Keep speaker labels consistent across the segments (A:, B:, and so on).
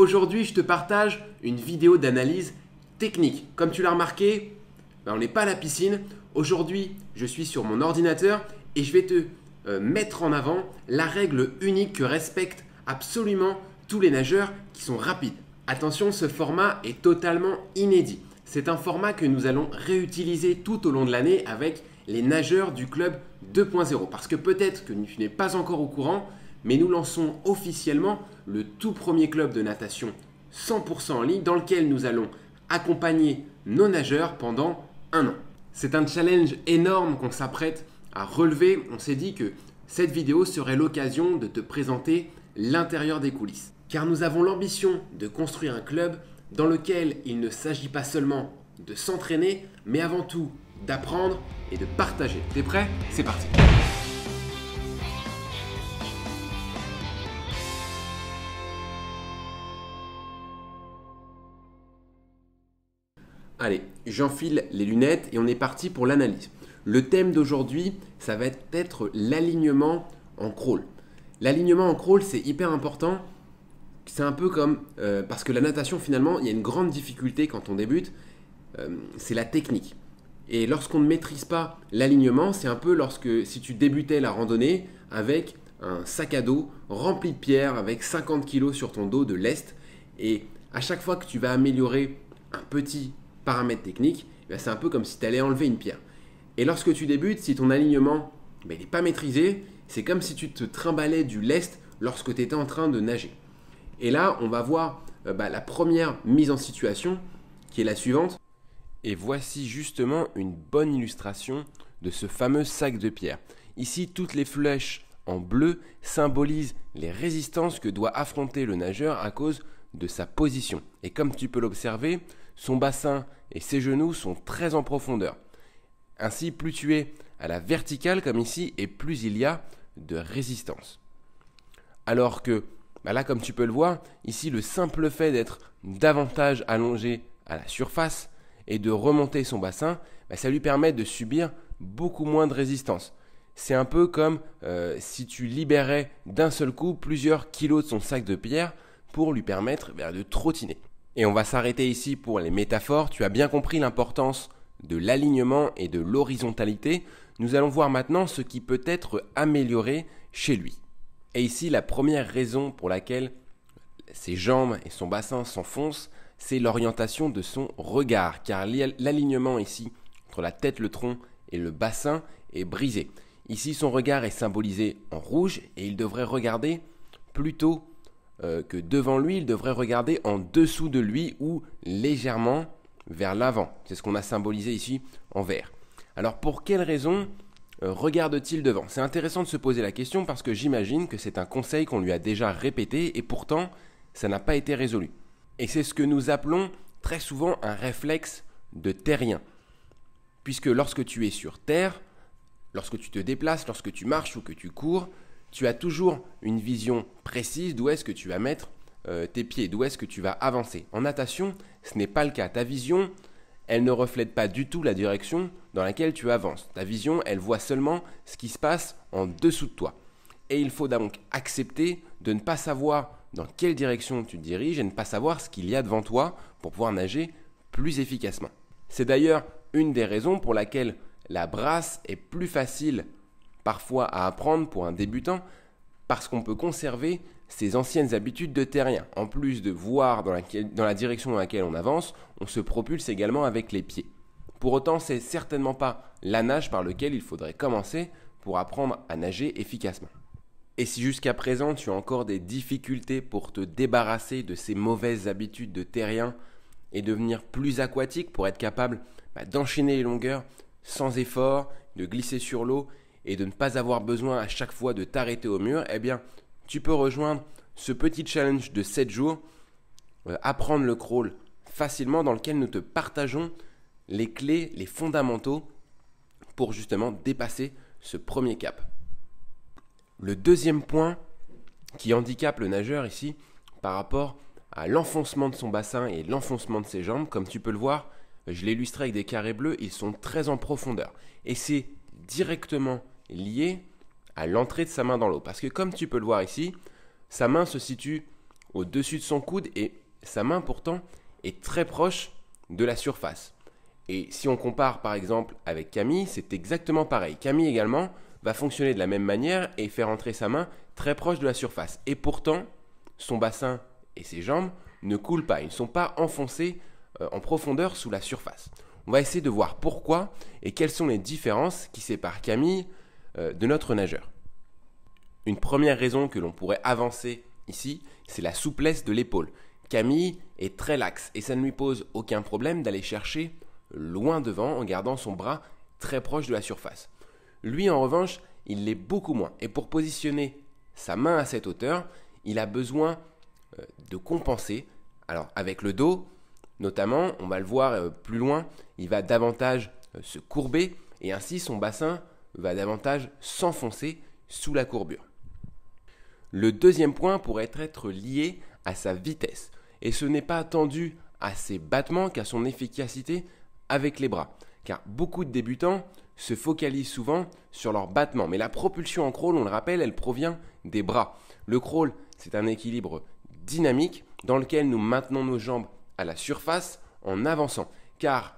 A: Aujourd'hui, je te partage une vidéo d'analyse technique. Comme tu l'as remarqué, ben, on n'est pas à la piscine. Aujourd'hui, je suis sur mon ordinateur et je vais te euh, mettre en avant la règle unique que respectent absolument tous les nageurs qui sont rapides. Attention, ce format est totalement inédit. C'est un format que nous allons réutiliser tout au long de l'année avec les nageurs du club 2.0. Parce que peut-être que tu n'es pas encore au courant, mais nous lançons officiellement le tout premier club de natation 100% en ligne dans lequel nous allons accompagner nos nageurs pendant un an. C'est un challenge énorme qu'on s'apprête à relever. On s'est dit que cette vidéo serait l'occasion de te présenter l'intérieur des coulisses. Car nous avons l'ambition de construire un club dans lequel il ne s'agit pas seulement de s'entraîner, mais avant tout d'apprendre et de partager. T'es prêt? C'est parti Allez, j'enfile les lunettes et on est parti pour l'analyse. Le thème d'aujourd'hui, ça va être l'alignement en crawl. L'alignement en crawl, c'est hyper important. C'est un peu comme, euh, parce que la natation, finalement, il y a une grande difficulté quand on débute, euh, c'est la technique. Et lorsqu'on ne maîtrise pas l'alignement, c'est un peu lorsque si tu débutais la randonnée avec un sac à dos rempli de pierres avec 50 kg sur ton dos de lest. Et à chaque fois que tu vas améliorer un petit paramètre technique, eh c'est un peu comme si tu allais enlever une pierre. Et lorsque tu débutes, si ton alignement ben, n'est pas maîtrisé, c'est comme si tu te trimballais du lest lorsque tu étais en train de nager. Et là, on va voir euh, bah, la première mise en situation qui est la suivante. Et voici justement une bonne illustration de ce fameux sac de pierre. Ici, toutes les flèches en bleu symbolisent les résistances que doit affronter le nageur à cause de sa position. Et comme tu peux l'observer, son bassin et ses genoux sont très en profondeur. Ainsi, plus tu es à la verticale comme ici, et plus il y a de résistance. Alors que, bah là comme tu peux le voir, ici le simple fait d'être davantage allongé à la surface et de remonter son bassin, bah, ça lui permet de subir beaucoup moins de résistance. C'est un peu comme euh, si tu libérais d'un seul coup plusieurs kilos de son sac de pierre pour lui permettre bah, de trottiner. Et on va s'arrêter ici pour les métaphores. Tu as bien compris l'importance de l'alignement et de l'horizontalité. Nous allons voir maintenant ce qui peut être amélioré chez lui. Et ici, la première raison pour laquelle ses jambes et son bassin s'enfoncent, c'est l'orientation de son regard, car l'alignement ici entre la tête, le tronc et le bassin est brisé. Ici, son regard est symbolisé en rouge et il devrait regarder plutôt euh, que devant lui, il devrait regarder en dessous de lui ou légèrement vers l'avant. C'est ce qu'on a symbolisé ici en vert. Alors pour quelle raison euh, regarde-t-il devant? C'est intéressant de se poser la question parce que j'imagine que c'est un conseil qu'on lui a déjà répété et pourtant ça n'a pas été résolu. Et c'est ce que nous appelons très souvent un réflexe de terrien. Puisque lorsque tu es sur terre, lorsque tu te déplaces, lorsque tu marches ou que tu cours, tu as toujours une vision précise d'où est-ce que tu vas mettre euh, tes pieds, d'où est-ce que tu vas avancer. En natation, ce n'est pas le cas. Ta vision, elle ne reflète pas du tout la direction dans laquelle tu avances. Ta vision, elle voit seulement ce qui se passe en dessous de toi. Et il faut donc accepter de ne pas savoir dans quelle direction tu diriges et ne pas savoir ce qu'il y a devant toi pour pouvoir nager plus efficacement. C'est d'ailleurs une des raisons pour laquelle la brasse est plus facile parfois à apprendre pour un débutant parce qu'on peut conserver ses anciennes habitudes de terrien. En plus de voir dans la, direction dans laquelle on avance, on se propulse également avec les pieds. Pour autant, c'est certainement pas la nage par lequel il faudrait commencer pour apprendre à nager efficacement. Et si jusqu'à présent tu as encore des difficultés pour te débarrasser de ces mauvaises habitudes de terrien et devenir plus aquatique pour être capable bah, d'enchaîner les longueurs sans effort, de glisser sur l'eau et de ne pas avoir besoin à chaque fois de t'arrêter au mur, eh bien, tu peux rejoindre ce petit challenge de 7 jours, euh, apprendre le crawl facilement, dans lequel nous te partageons les clés, les fondamentaux pour justement dépasser ce premier cap. Le deuxième point qui handicape le nageur ici par rapport à l'enfoncement de son bassin et l'enfoncement de ses jambes, comme tu peux le voir, je l'ai illustré avec des carrés bleus, ils sont très en profondeur. Et c'est directement lié à l'entrée de sa main dans l'eau. Parce que comme tu peux le voir ici, sa main se situe au-dessus de son coude et sa main pourtant est très proche de la surface. Et si on compare par exemple avec Camille, c'est exactement pareil. Camille également va fonctionner de la même manière et faire entrer sa main très proche de la surface. Et pourtant, son bassin et ses jambes ne coulent pas, ils ne sont pas enfoncés euh, en profondeur sous la surface. On va essayer de voir pourquoi et quelles sont les différences qui séparent Camille de notre nageur. Une première raison que l'on pourrait avancer ici, c'est la souplesse de l'épaule. Camille est très laxe et ça ne lui pose aucun problème d'aller chercher loin devant en gardant son bras très proche de la surface. Lui, en revanche, il l'est beaucoup moins. Et pour positionner sa main à cette hauteur, il a besoin euh, de compenser. Alors, avec le dos, notamment, on va le voir euh, plus loin, il va davantage euh, se courber et ainsi son bassin va davantage s'enfoncer sous la courbure. Le deuxième point pourrait être lié à sa vitesse. Et ce n'est pas attendu à ses battements qu'à son efficacité avec les bras. Car beaucoup de débutants se focalisent souvent sur leurs battements. Mais la propulsion en crawl, on le rappelle, elle provient des bras. Le crawl, c'est un équilibre dynamique dans lequel nous maintenons nos jambes à la surface en avançant. Car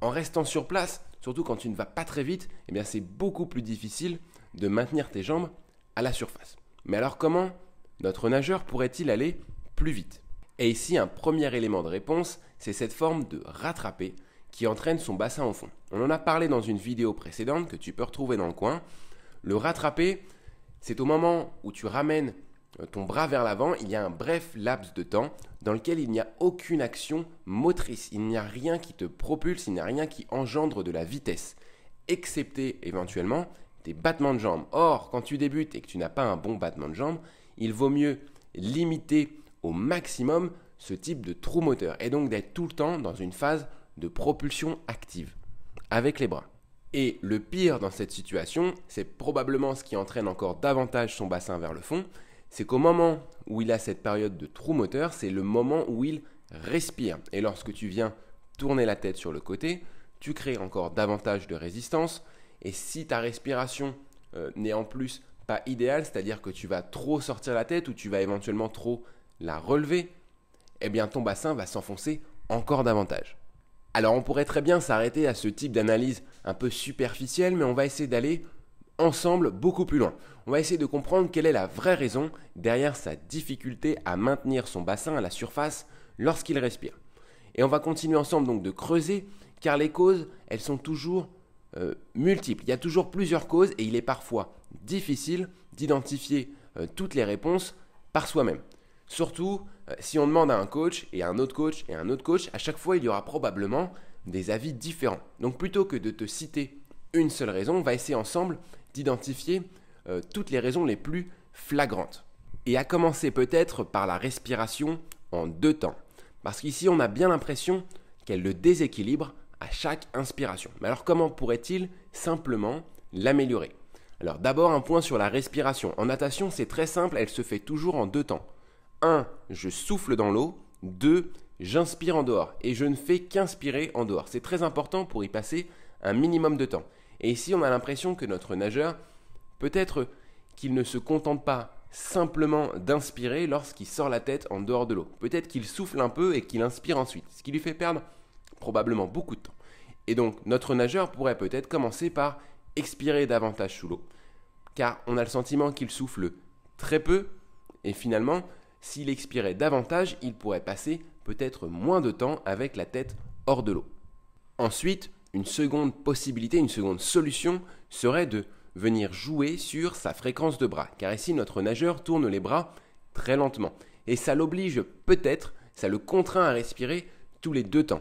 A: en restant sur place, surtout quand tu ne vas pas très vite, eh bien c'est beaucoup plus difficile de maintenir tes jambes à la surface. Mais alors comment notre nageur pourrait-il aller plus vite? Et ici, un premier élément de réponse, c'est cette forme de rattraper qui entraîne son bassin au fond. On en a parlé dans une vidéo précédente que tu peux retrouver dans le coin. Le rattraper, c'est au moment où tu ramènes ton bras vers l'avant, il y a un bref laps de temps dans lequel il n'y a aucune action motrice, il n'y a rien qui te propulse, il n'y a rien qui engendre de la vitesse, excepté éventuellement tes battements de jambes. Or, quand tu débutes et que tu n'as pas un bon battement de jambes, il vaut mieux limiter au maximum ce type de trou moteur et donc d'être tout le temps dans une phase de propulsion active avec les bras. Et le pire dans cette situation, c'est probablement ce qui entraîne encore davantage son bassin vers le fond, c'est qu'au moment où il a cette période de trou moteur, c'est le moment où il respire. Et lorsque tu viens tourner la tête sur le côté, tu crées encore davantage de résistance. Et si ta respiration euh, n'est en plus pas idéale, c'est-à-dire que tu vas trop sortir la tête ou tu vas éventuellement trop la relever, eh bien ton bassin va s'enfoncer encore davantage. Alors on pourrait très bien s'arrêter à ce type d'analyse un peu superficielle, mais on va essayer d'aller ensemble beaucoup plus loin. On va essayer de comprendre quelle est la vraie raison derrière sa difficulté à maintenir son bassin à la surface lorsqu'il respire. Et on va continuer ensemble donc de creuser, car les causes, elles sont toujours euh, multiples. Il y a toujours plusieurs causes et il est parfois difficile d'identifier euh, toutes les réponses par soi-même. Surtout euh, si on demande à un coach et à un autre coach et un autre coach, à chaque fois il y aura probablement des avis différents. Donc plutôt que de te citer une seule raison, on va essayer ensemble d'identifier euh, toutes les raisons les plus flagrantes. Et à commencer peut-être par la respiration en deux temps. Parce qu'ici on a bien l'impression qu'elle le déséquilibre à chaque inspiration. Mais alors comment pourrait-il simplement l'améliorer? Alors d'abord un point sur la respiration. En natation c'est très simple, elle se fait toujours en deux temps. 1. Je souffle dans l'eau. 2. J'inspire en dehors. Et je ne fais qu'inspirer en dehors. C'est très important pour y passer un minimum de temps. Et ici, on a l'impression que notre nageur, peut-être qu'il ne se contente pas simplement d'inspirer lorsqu'il sort la tête en dehors de l'eau. Peut-être qu'il souffle un peu et qu'il inspire ensuite, ce qui lui fait perdre probablement beaucoup de temps. Et donc, notre nageur pourrait peut-être commencer par expirer davantage sous l'eau, car on a le sentiment qu'il souffle très peu, et finalement, s'il expirait davantage, il pourrait passer peut-être moins de temps avec la tête hors de l'eau. Ensuite, une seconde possibilité, une seconde solution serait de venir jouer sur sa fréquence de bras, car ici notre nageur tourne les bras très lentement, et ça l'oblige peut-être, ça le contraint à respirer tous les deux temps.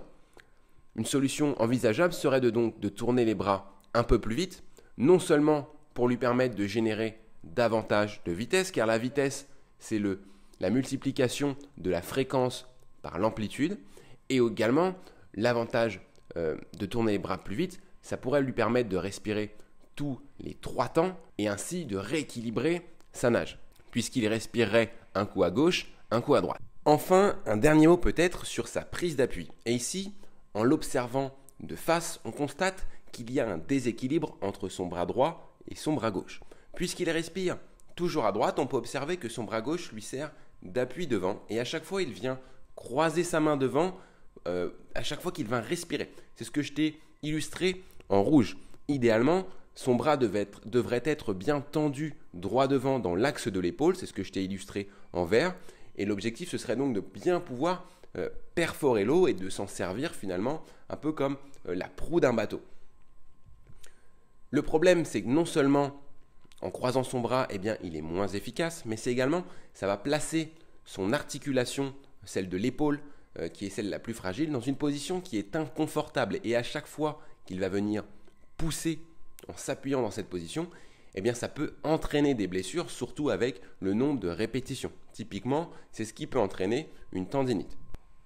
A: Une solution envisageable serait de donc de tourner les bras un peu plus vite, non seulement pour lui permettre de générer davantage de vitesse, car la vitesse c'est le la multiplication de la fréquence par l'amplitude et également l'avantage euh, de tourner les bras plus vite, ça pourrait lui permettre de respirer tous les trois temps et ainsi de rééquilibrer sa nage, puisqu'il respirerait un coup à gauche, un coup à droite. Enfin, un dernier mot peut-être sur sa prise d'appui. Et ici, en l'observant de face, on constate qu'il y a un déséquilibre entre son bras droit et son bras gauche. Puisqu'il respire toujours à droite, on peut observer que son bras gauche lui sert
B: d'appui devant et à chaque fois il vient croiser sa main devant euh, à chaque fois qu'il va respirer. C'est ce que je t'ai illustré en rouge. Idéalement, son bras devrait être bien tendu droit devant dans l'axe de l'épaule, c'est ce que je t'ai illustré en vert. Et l'objectif, ce serait donc de bien pouvoir euh, perforer l'eau et de s'en servir finalement un peu comme euh, la proue d'un bateau. Le problème, c'est que non seulement en croisant son bras, eh bien, il est moins efficace, mais c'est également, ça va placer son articulation, celle de l'épaule, euh, qui est celle la plus fragile, dans une position qui est inconfortable. Et à chaque fois qu'il va venir pousser en s'appuyant dans cette position, eh bien ça peut entraîner des blessures, surtout avec le nombre de répétitions. Typiquement, c'est ce qui peut entraîner une tendinite.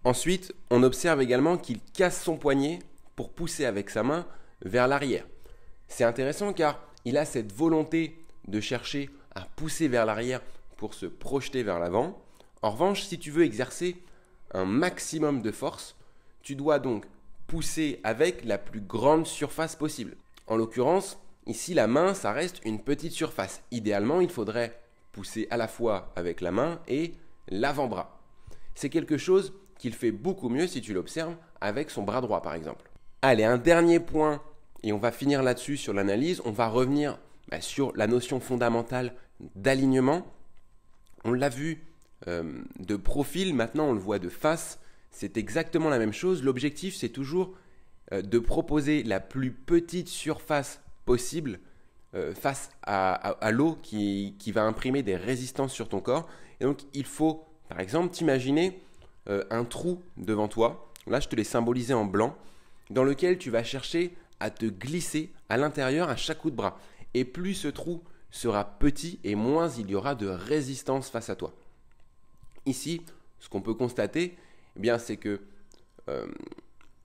B: Ensuite, on observe également qu'il casse son poignet pour pousser avec sa main vers l'arrière. C'est intéressant car il a cette volonté de chercher à pousser vers l'arrière pour se projeter vers l'avant. En revanche, si tu veux exercer un maximum de force, tu dois donc pousser avec la plus grande surface possible. En l'occurrence, ici la main, ça reste une petite surface. Idéalement, il faudrait pousser à la fois avec la main et l'avant-bras. C'est quelque chose qu'il fait beaucoup mieux si tu l'observes avec son bras droit par exemple. Allez, un dernier point, et on va finir là-dessus sur l'analyse, on va revenir bah, sur la notion fondamentale d'alignement. On l'a vu euh, de profil, maintenant on le voit de face, c'est exactement la même chose. L'objectif c'est toujours euh, de proposer la plus petite surface possible euh, face à, l'eau qui, va imprimer des résistances sur ton corps. Et donc il faut, par exemple, t'imaginer un trou devant toi. Là, je te l'ai symbolisé en blanc, dans lequel tu vas chercher à te glisser à l'intérieur à chaque coup de bras. Et plus ce trou sera petit et moins il y aura de résistance face à toi. Ici, ce qu'on peut constater, eh c'est que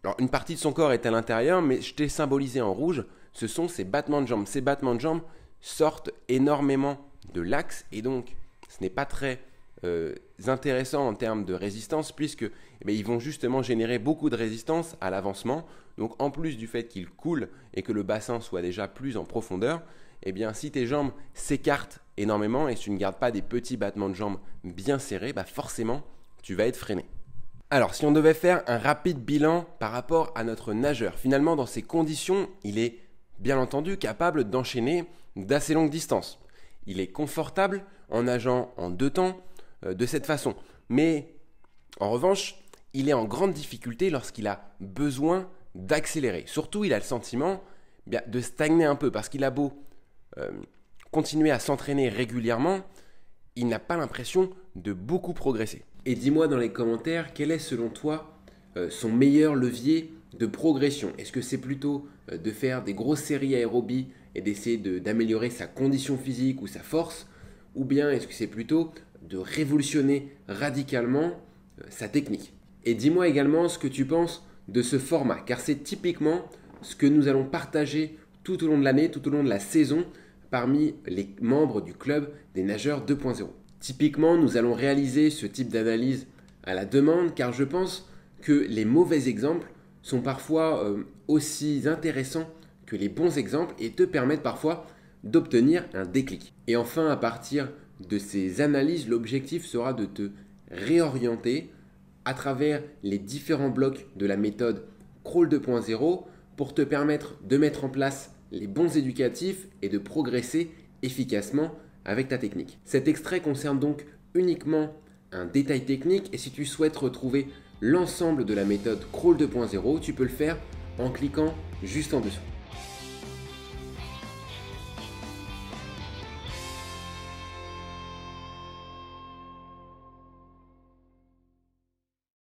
B: alors une partie de son corps est à l'intérieur, mais je t'ai symbolisé en rouge, ce sont ses battements de jambes. Ces battements de jambes sortent énormément de l'axe et donc ce n'est pas très euh, intéressant en termes de résistance puisque eh ils vont justement générer beaucoup de résistance à l'avancement. Donc en plus du fait qu'il coule et que le bassin soit déjà plus en profondeur, eh bien si tes jambes s'écartent énormément et si tu ne gardes pas des petits battements de jambes bien serrés, bah forcément tu vas être freiné. Alors, si on devait faire un rapide bilan par rapport à notre nageur, finalement, dans ces conditions, il est bien entendu capable d'enchaîner d'assez longues distances. Il est confortable en nageant en deux temps euh, de cette façon. Mais, en revanche, il est en grande difficulté lorsqu'il a besoin d'accélérer. Surtout, il a le sentiment eh de stagner un peu parce qu'il a beau euh, continuer à s'entraîner régulièrement, il n'a pas l'impression de beaucoup progresser.
A: Et dis-moi dans les commentaires quel est selon toi euh, son meilleur levier de progression? Est-ce que c'est plutôt euh, de faire des grosses séries aérobies et d'essayer d'améliorer sa condition physique ou sa force? Ou bien est-ce que c'est plutôt de révolutionner radicalement sa technique? Et dis-moi également ce que tu penses de ce format, car c'est typiquement ce que nous allons partager tout au long de l'année, tout au long de la saison, parmi les membres du club des nageurs 2.0. Typiquement, nous allons réaliser ce type d'analyse à la demande car je pense que les mauvais exemples sont parfois euh, aussi intéressants que les bons exemples et te permettent parfois d'obtenir un déclic. Et enfin, à partir de ces analyses, l'objectif sera de te réorienter à travers les différents blocs de la méthode Crawl 2.0 pour te permettre de mettre en place les bons éducatifs et de progresser efficacement avec ta technique. Cet extrait concerne donc uniquement un détail technique et si tu souhaites retrouver l'ensemble de la méthode Crawl 2.0, tu peux le faire en cliquant juste en dessous.